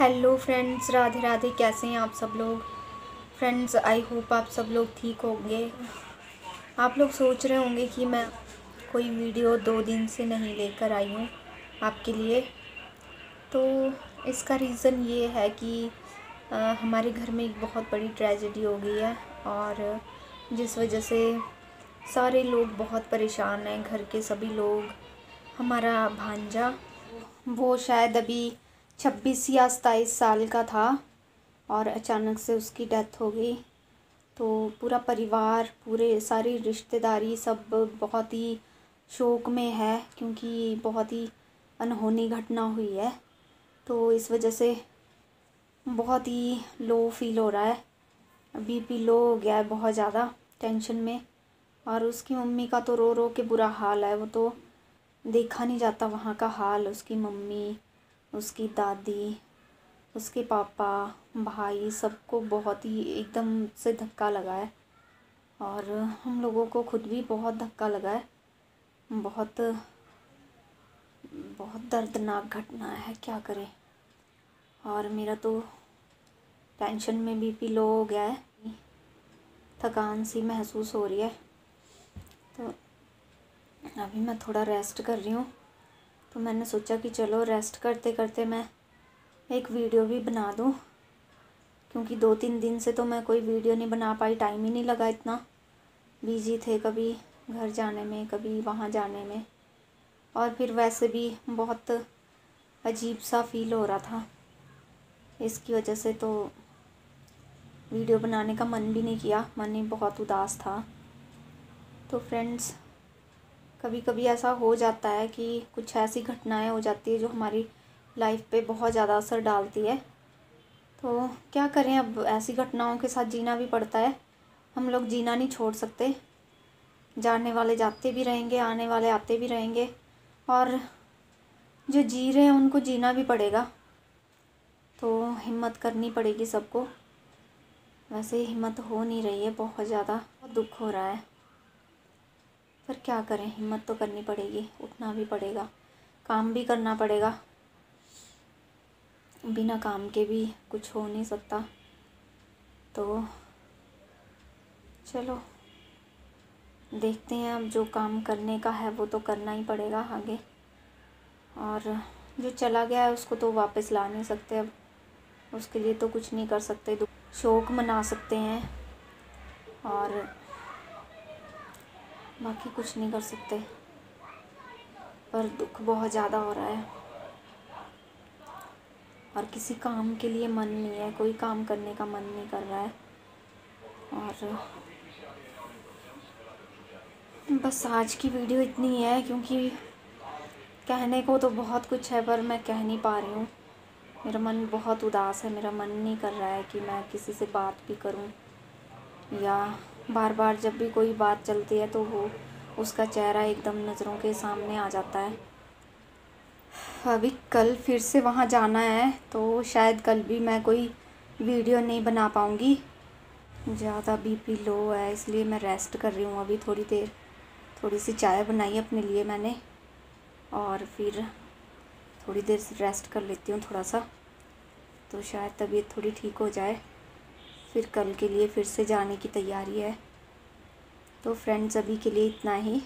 Hello friends Radhe Radhe कैसे हैं आप सब लोग? फ्रेंड्स आई होप आप सब लोग ठीक होंगे। आप लोग सोच रहे होंगे कि मैं कोई वीडियो दो दिन से नहीं लेकर आई हूँ आपके लिए। तो इसका रीज़न ये है कि आ, हमारे घर में एक बहुत बड़ी ट्रेजेडी हो गई है और जिस वजह से सारे लोग बहुत परेशान हैं घर के सभी लोग। हमारा भांजा वो शायद अभी छब्बीस या सताईस साल का था और अचानक से उसकी डेथ हो गई। तो पूरा परिवार, पूरे सारी रिश्तेदारी सब बहुत ही शोक में है क्योंकि बहुत ही अनहोनी घटना हुई है। तो इस वजह से बहुत ही लो फील हो रहा है। बीपी लो हो गया है बहुत ज़्यादा टेंशन में और उसकी मम्मी का तो रो रो के बुरा हाल है। वो तो देखा नहीं जाता वहाँ का हाल, उसकी मम्मी उसकी दादी, उसके पापा, भाई सबको बहुत ही एकदम से धक्का लगा है। और हम लोगों को खुद भी बहुत धक्का लगा है। बहुत बहुत दर्दनाक घटना है, क्या करें? और मेरा तो टेंशन में बीपी लो हो गया है। थकान सी महसूस हो रही है। तो अभी मैं थोड़ा रेस्ट कर रही हूँ। तो मैंने सोचा कि चलो रेस्ट करते करते मैं एक वीडियो भी बना दूँ। क्योंकि दो तीन दिन से तो मैं कोई वीडियो नहीं बना पाई टाइम ही नहीं लगा इतना। बिज़ी थे कभी घर जाने में, कभी वहाँ जाने में। और फिर वैसे भी बहुत अजीब सा फील हो रहा था। इसकी वजह से तो वीडियो बनाने का मन भी नहीं किया। मन ही बहुत उदास था। तो फ्रेंड्स कभी कभी ऐसा हो जाता है कि कुछ ऐसी घटनाएँ हो जाती है जो हमारी लाइफ पे बहुत ज़्यादा असर डालती है। तो क्या करें, अब ऐसी घटनाओं के साथ जीना भी पड़ता है। हम लोग जीना नहीं छोड़ सकते। जाने वाले जाते भी रहेंगे, आने वाले आते भी रहेंगे। और जो जी रहे हैं, उनको जीना भी पड़ेगा। तो हिम्मत करनी पड़ेगी सबको। वैसे हिम्मत हो नहीं रही है, बहुत ज़्यादा दुख हो रहा है। पर क्या करें? हिम्मत तो करनी पड़ेगी, उठना भी पड़ेगा, काम भी करना पड़ेगा। बिना काम के भी कुछ हो नहीं सकता। तो चलो, देखते हैं अब जो काम करने का है वो तो करना ही पड़ेगा आगे। और जो चला गया है उसको तो वापस ला नहीं सकते अब। उसके लिए तो कुछ नहीं कर सकते शौक मना सकते हैं। और बाकी कुछ नहीं कर सकते। पर दुख बहुत ज़्यादा हो रहा है। और किसी काम के लिए मन नहीं है, कोई काम करने का मन नहीं कर रहा है। और बस आज की वीडियो इतनी है, क्योंकि कहने को तो बहुत कुछ है, पर मैं कह नहीं पा रही हूँ। मेरा मन बहुत उदास है, मेरा मन नहीं कर रहा है कि मैं किसी से बात भी करूँ या बार बार जब भी कोई बात चलती है तो वो उसका चेहरा एकदम नज़रों के सामने आ जाता है। अभी कल फिर से वहाँ जाना है तो शायद कल भी मैं कोई वीडियो नहीं बना पाऊँगी। ज़्यादा बीपी लो है, इसलिए मैं रेस्ट कर रही हूँ अभी थोड़ी देर। थोड़ी सी चाय बनाई अपने लिए मैंने, और फिर थोड़ी देर रेस्ट कर लेती हूँ थोड़ा सा तो शायद तबीयत थोड़ी ठीक हो जाए। फिर कल के लिए फिर से जाने की तैयारी है। तो फ्रेंड्स अभी के लिए इतना ही।